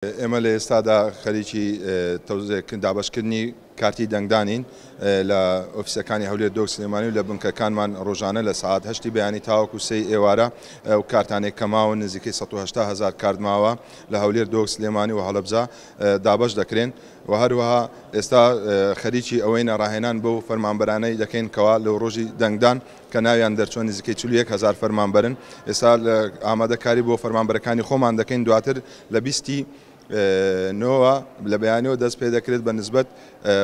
ئێمە لە ئێستادا خەریکی تەوزێک دابەشکردنی کارتی دەنگدانین لە ئۆفیسەکانی هەولێر دۆک سلێمانی و لە بنکەکانمان ڕۆژانە لە سعات هەشتی بەیانی تاوەکو سێی ئێوارە و کارتانێک کە ماون نزیکەی 1970 هزار کارت ماوە لە هەولێر دۆک سلێمانی و هەڵەبجە دابەش دەکرێن و هەروەها ئێستا خەریکی ئەوەی نەڕاهێنان بەو فەرمانبەرانەی دەکەین کەوا لەو ڕۆژی دەنگدان کە ناویان دەرچووە نزیکەی چل و یەک هەزار فەرمانبەرن، ئێستا ئامادە کاری بۆ فەرمانبەرەکانی خۆمان دەکەین دواتر لە بیست ی نۆوە لە بەیانیەوە دەست پێ دەکرێت بە نسبەت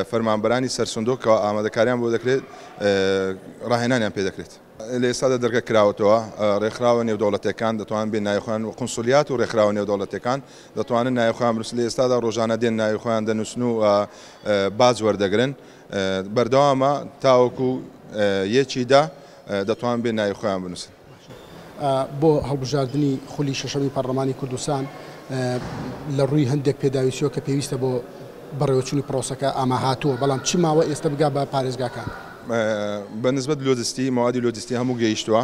فەرمانبەرانی سەر سندوق کەوا ئامادەکاریان بۆ دەکرێت ڕاهێنانیان پێ دەکرێت. لە ئێستادا دەرگە کراوەتەوە ڕێکخراوە نێودەوڵەتیەکان دەتوانن بێن ناوی خۆیان و قونسولیات و ڕێکخراوە نێودەوڵەتیەکان دەتوانن ناوی خۆیان بنووسن لە ئێستادا ڕۆژانە دێن ناوی خۆیان دەنووسن و باج وەردەگرن. بەردەوامە تاوەکو یەکی دە دەتوان بێ ناوی خۆیان بنووسن. بۆ هەڵبژاردنی خولی شەشەمی پەڕلەمانی کوردستان لە ڕووی هەندێک پێداویستیەوە کە پێویستە بۆ بەڕێوەچوونی پرۆسەکە ئاما هاتووە بەڵام چی ماوە ئێستا بگا بە پارێزگاکان؟ بە نسبەت لۆجستی مەوادی لۆجستی هەموو گەیشتووە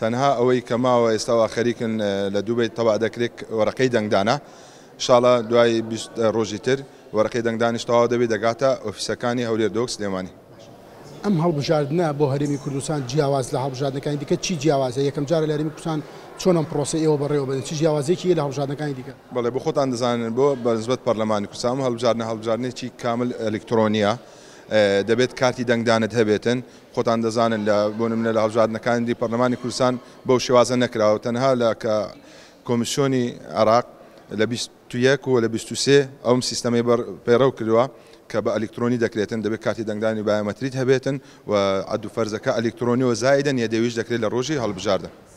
تەنها ئەوەی کە ماوە ئێستاوا خەریکن لە دوبەی تەبا دەکرێت وەرەقەی دەنگدانە شاڵە دوای بیست ڕۆژی تر وەرەقەی دەنگدانیش تەواو دەبێت، دەگاتە ئۆفیسەکانی هەولێر دۆک سلێمانی. ئەم هەڵبژاردنە بۆ هەرێمی کوردستان جیاواز لە هەڵبژاردنەکانی دیکە چی جیاوازە؟ یەکەم جارە لە هەرێمی کوردستان چۆن ئەم پرۆسەی ئێوە بەڕێوە بەرێت؟ چ جیاوازیەکی هەیە لە هەڵبژاردنەکانی دیکە؟ بەڵێ بۆ خۆتان دەزانن بۆ بە نسبەت پەرلەمانی کوردستان ئەم هەڵبژاردنە هەڵبژاردنێکی کامل ئەلیکترۆنییە دەبێت کارتی دەنگدانت هەبێتن خۆتان دەزانن لە بۆ نمونە لە هەڵبژاردنەکانی دی پەرلەمانی کوردستان بەو شێوازە نەکراوە تەنها لە کە کۆمیسیۆنی عێراق لە بیست و یەک و لە بیست و سێ ئەم سیستەمەی پەیڕەو کردووە کە بە ئەلیکترۆنی دەکرێتن، دەبێت کارتی دەنگدانی و بایۆمەتریت هەبێتن و عەد و فەرزەکە ئەلیکترۆنی و زائیدەن یەدەویش دەکرێت لە ڕۆژی هەڵبژاردن.